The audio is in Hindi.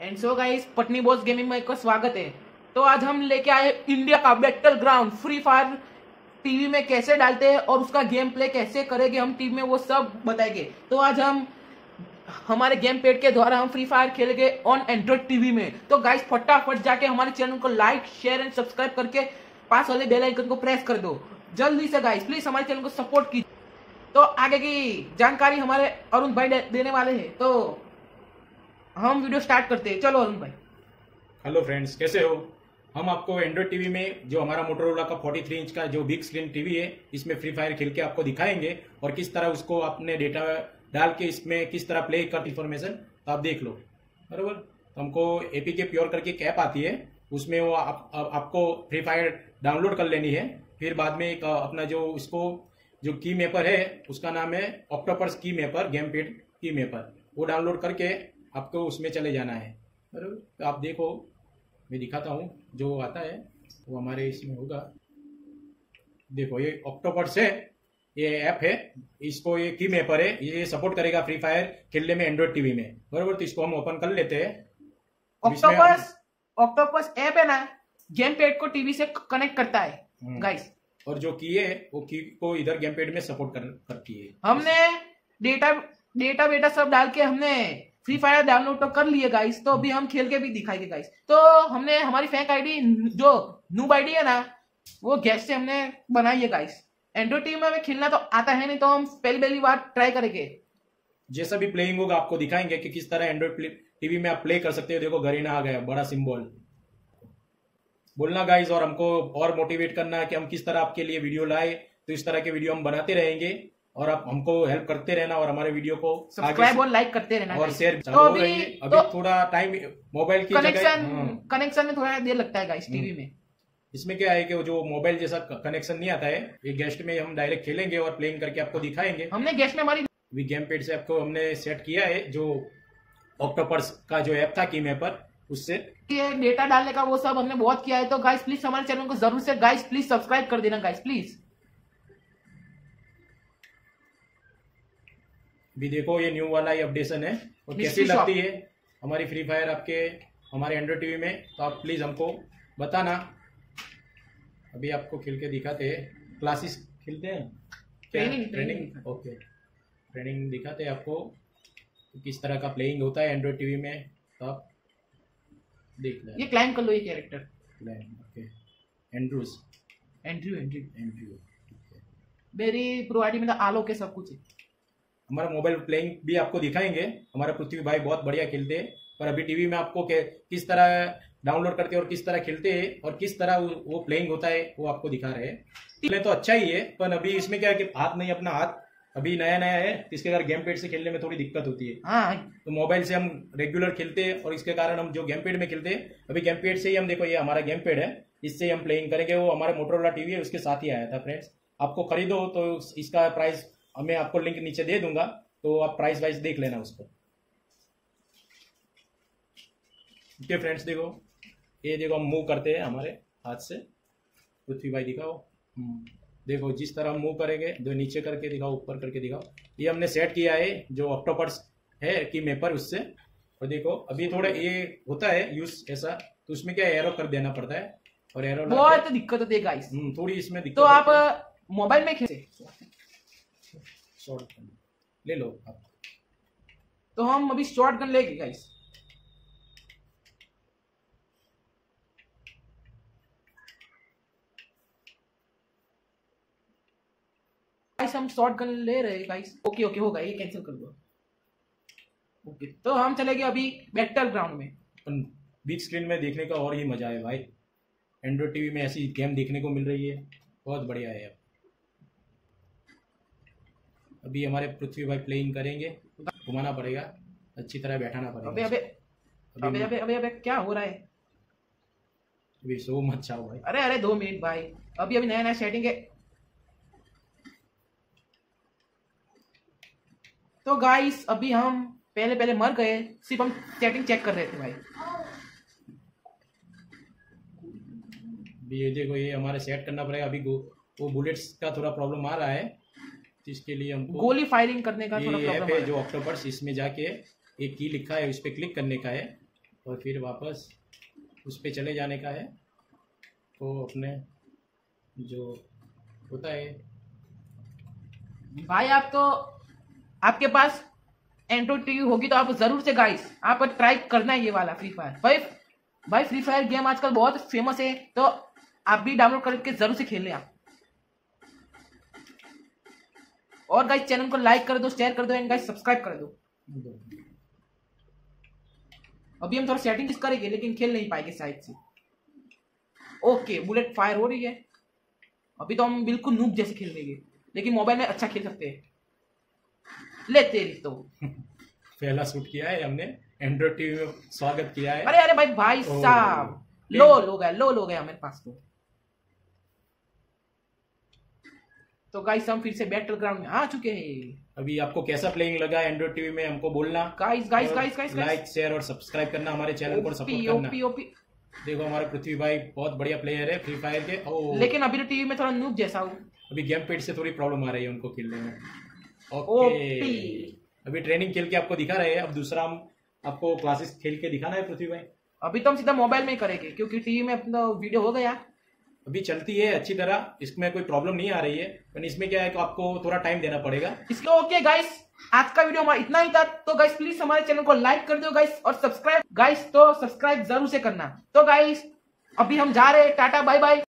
And so guys Patni boss gaming में आपका स्वागत है। तो आज हम लेके आए इंडिया का battle ground free fire TV में कैसे डालते हैं और उसका गेम प्ले कैसे करेंगे हम टीवी में, वो सब बताएँगे। तो आज हम, हमारे गेम पेड के द्वारा हम फ्री फायर खेलेंगे ऑन एंड्रॉइड टीवी में। तो गाइस फटाफट जाके हमारे चैनल को लाइक शेयर एंड सब्सक्राइब करके पास वाले बेल आइकन को प्रेस कर दो। जल्दी से गाइस प्लीज़ हमारे चैनल को सपोर्ट कीजिए। तो आगे की जानकारी हमारे अरुण भाई देने वाले हैं। तो हम वीडियो स्टार्ट करते हैं। चलो अरुण भाई। हेलो फ्रेंड्स कैसे हो? हम आपको एंड्रॉइड टीवी में जो हमारा मोटरोला का 43 इंच का जो बिग स्क्रीन टीवी है इसमें फ्री फायर खेल के आपको दिखाएँगे और किस तरह उसको आपने डेटा डाल के इसमें किस तरह प्ले कर इन्फॉर्मेशन तो आप देख लो। बरोबर? तो हमको एपी के प्योर करके एक ऐप आती है उसमें वो आप, आप, आपको फ्री फायर डाउनलोड कर लेनी है। फिर बाद में एक अपना जो उसको जो की मेपर है उसका नाम है Octopus key mapper game pad key mapper वो डाउनलोड करके आपको उसमें चले जाना है। बरोबर? तो आप देखो मैं दिखाता हूँ जो आता है वो हमारे इसमें होगा। देखो ये ऑक्टोपर्स है ये ऐप है इसको ये की मेपर है ये सपोर्ट करेगा फ्री फायर खेलने में एंड्रॉइड टीवी में। बरोबर? तो इसको हम ओपन कर लेते हैं। ऑक्टोपस ऑक्टोपस ऐप है ना गेम पेड को टीवी से कनेक्ट करता है हम्म। गाइस और जो की है वो की को इधर गेम पेड में सपोर्ट कर, करती है। हमने डेटा डेटा बेटा सब डाल के हमने फ्री फायर डाउनलोड तो कर लिए गाइस तो अभी हम खेल के भी दिखाएँगे गाइस तो हमने, हमारी फेक आईडी जो नूब आईडी है ना, वो गैस से हमने बनाई है गाइस एंड्रॉइड टीम में हमें खेलना तो आता है, नहीं तो हम पहली पहली बार ट्राई करेंगे. जैसा भी प्लेइंग होगा, आपको दिखाएँगे कि किस तरह एंड्रॉइड टीवी में आप प्ले कर सकते हो। देखो गरीना आ गया, बड़ा सिंबल बोलना गाइस और हमको और मोटिवेट करना है कि हम किस तरह आपके लिए वीडियो लाए। तो इस तरह के वीडियो हम बनाते रहेंगे। और आप हमको हेल्प करते रहना और हमारे वीडियो को सब्सक्राइब और लाइक करते रहना और शेयर तो अभी अभी तो थोड़ा टाइम मोबाइल की कनेक्शन हाँ, कनेक्शन में थोड़ा देर लगता है गाइस टीवी हम्म। में। इसमें क्या है कि वो जो मोबाइल जैसा कनेक्शन नहीं आता है ये गेस्ट में हम डायरेक्ट खेलेंगे और प्लेइंग करके आपको दिखाएँगे। हमने गेस्ट में हमारी गेम पेड से आपको हमने सेट किया है जो ऑक्टोपर्स का जो ऐप था की पर उससे। ये डेटा डालने का वो सब हमने बहुत किया है। तो गाइस प्लीज़ हमारे चैनल को ज़रूर से गाइस प्लीज़ सब्सक्राइब कर देना गाइस प्लीज़ भी देखो ये न्यू वाला ये अपडेशन है। और कैसी लगती है? हमारी फ्री फायर आपके हमारे एंड्रॉइड टीवी में। तो आप प्लीज़ हमको बताना। अभी आपको खेल के दिखाते हैं। क्लासेस खेलते हैं? Training, ट्रेनिंग ओके ट्रेनिंग दिखाते हैं आपको कि किस तरह का प्लेइंग होता है एंड्रॉइड टीवी में। तो आप देख लें ये क्लाइम कर लो ये character okay Andrews Andrew Andrew Andrew मेरी प्रोवाइडी में तो आलोक है सब कुछ है। हमारा मोबाइल प्लेइंग भी आपको दिखाएँगे। हमारा पृथ्वी भाई बहुत बढ़िया खेलते हैं। पर अभी टीवी में आपको के- किस तरह डाउनलोड करते हैं और किस तरह खेलते हैं और किस तरह वो, वो प्लेइंग होता है वो आपको दिखा रहे हैं। तो अच्छा ही है पर अभी इसमें क्या है कि हाथ नहीं अपना हाथ अभी नया नया है तो इसके कारण गेम पेड से खेलने में थोड़ी दिक्कत होती है। हाँ। तो मोबाइल से हम रेगुलर खेलते हैं और इसके कारण हम जो गेम पेड में खेलते हैं अभी गेम पेड से ही हम देखो ये हमारा गेम पेड है इससे हम प्लेइंग करेंगे। वो हमारे मोटरोला टीवी है उसके साथ ही आया था फ्रेंड्स आपको खरीदो तो इसका प्राइस मैं आपको लिंक नीचे दे दूँगा तो आप प्राइस वाइज देख लेना उसको। ओके फ्रेंड्स देखो ये देखो हम मूव करते हैं हमारे हाथ से। पृथ्वी भाई दिखाओ। हम्म, देखो जिस तरह हम मूव करेंगे दो नीचे करके दिखाओ ऊपर करके दिखाओ। ये हमने सेट किया है जो ऑक्टोपर्स है की मेपर उससे। और देखो अभी थोड़ा ये होता है यूज़ ऐसा तो उसमें क्या एरो कर देना पड़ता है। और एरो बहुत दिक्कत होती है गाइस थोड़ी इसमें दिक्कत तो आप मोबाइल में खेलते शॉर्ट ले लो आप तो हम अभी शॉर्ट गन लेंगे गाइस गाइस हम शॉर्ट गन ले रहे हैं गाइस ओके ओके होगा ये कैंसिल कर दो। ओके तो हम चले गए अभी बैटल ग्राउंड में बिग स्क्रीन में देखने का और ही मज़ा है भाई। एंड्रॉइड टीवी में ऐसी गेम देखने को मिल रही है। बहुत बढ़िया है अब। अभी हमारे पृथ्वी भाई प्लेइंग करेंगे। घुमाना पड़ेगा अच्छी तरह बैठाना अबे पड़ेगा। अबे अबे अबे अबे अबे क्या हो रहा है? अभी सो मत चाहो भाई। अरे अरे दो मिनट भाई। अभी अभी नया नया सेटिंग है। तो गाइस अभी हम पहले पहले मर गए सिर्फ़ हम सेटिंग चेक कर रहे थे भाई। ये देखो ये हमारे सेट करना पड़ेगा। अभी वो बुलेट्स का थोड़ा प्रॉब्लम आ रहा है। जिसके लिए हमको गोली फायरिंग करने का थोड़ा ऐप प्रॉब्लम है जो ऑक्टोपर्स इसमें जाके एक की लिखा है उस पर क्लिक करने का है और फिर वापस उस पर चले जाने का है। तो अपने जो होता है। भाई आप तो आपके पास एंड्रॉइड टीवी होगी तो आप ज़रूर से गाइस आप ट्राई करना है ये वाला फ्री फायर भाई भाई फ्री फायर गेम आजकल बहुत फ़ेमस है तो आप भी डाउनलोड करके ज़रूर से खेलें आप। और गाइस चैनल को लाइक कर दो शेयर कर दो एंड गाइस सब्सक्राइब कर दो। अभी हम थोड़ा सेटिंग करेंगे लेकिन खेल नहीं पाएँगे शायद से। ओके बुलेट फायर हो रही है। अभी तो हम बिल्कुल नूब जैसे खेल लेंगे लेकिन मोबाइल में अच्छा खेल सकते हैं। ले तेरी तो। पहला शूट किया है हमने। एंड्रॉइड टीवी में स्वागत किया है। अरे अरे भाई भाई साहब। लो लो गया लो लो गया मेरे पास तो। तो गाइस हम फिर से बैटल ग्राउंड में आ चुके हैं। अभी आपको कैसा प्लेइंग लगा एंड्रॉइड टीवी में हमको बोलना। Guys guys guys guys like share और सब्सक्राइब करना हमारे चैनल को सपोर्ट करना। ओपी ओपी देखो हमारे पृथ्वी भाई बहुत बढ़िया प्लेयर है फ्री फायर के। ओ। लेकिन अभी तो टीवी में थोड़ा नूब जैसा हूँ। अभी गेम पेड से थोड़ी प्रॉब्लम आ रही है उनको खेलने में। ओके अभी ट्रेनिंग खेल के आपको दिखा रहे हैं। अब दूसरा हम आपको क्लासेस खेल के दिखाना है पृथ्वी भाई। अभी तो हम सीधा मोबाइल में ही करेंगे क्योंकि टीवी में अपना वीडियो हो गया। अभी चलती है अच्छी तरह, इसमें कोई प्रॉब्लम नहीं आ रही है पर इसमें क्या है कि आपको थोड़ा टाइम देना पड़ेगा। इसके ओके गाइस आज का वीडियो हमारा इतना ही था। तो गाइस प्लीज़ हमारे चैनल को लाइक कर दो गाइस और सब्सक्राइब गाइस तो सब्सक्राइब ज़रूर से करना। तो गाइस अभी हम जा रहे हैं, टाटा बाय बाय